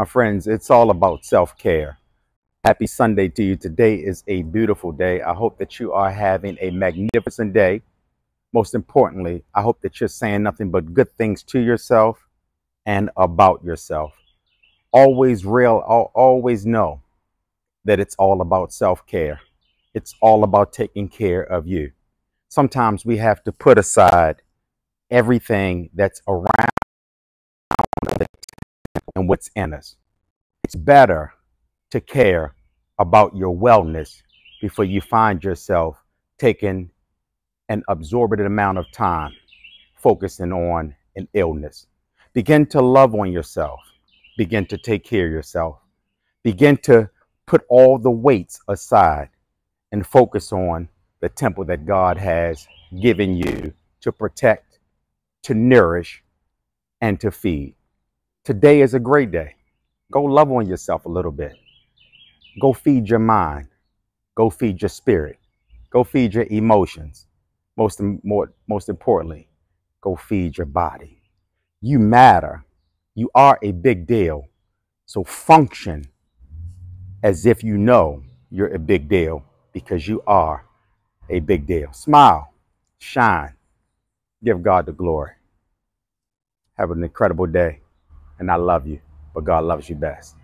My friends, it's all about self care. Happy Sunday to you. Today is a beautiful day. I hope that you are having a magnificent day. Most importantly, I hope that you're saying nothing but good things to yourself and about yourself. Always real, always know that it's all about self care. It's all about taking care of you. Sometimes we have to put aside everything that's around what's in us. It's better to care about your wellness before you find yourself taking an absorbent amount of time focusing on an illness. Begin to love on yourself. Begin to take care of yourself. Begin to put all the weights aside and focus on the temple that God has given you to protect, to nourish, and to feed. Today is a great day. Go love on yourself a little bit. Go feed your mind. Go feed your spirit. Go feed your emotions. Most, more, most importantly, go feed your body. You matter. You are a big deal. So function as if you know you're a big deal because you are a big deal. Smile, shine, give God the glory. Have an incredible day. And I love you, but God loves you best.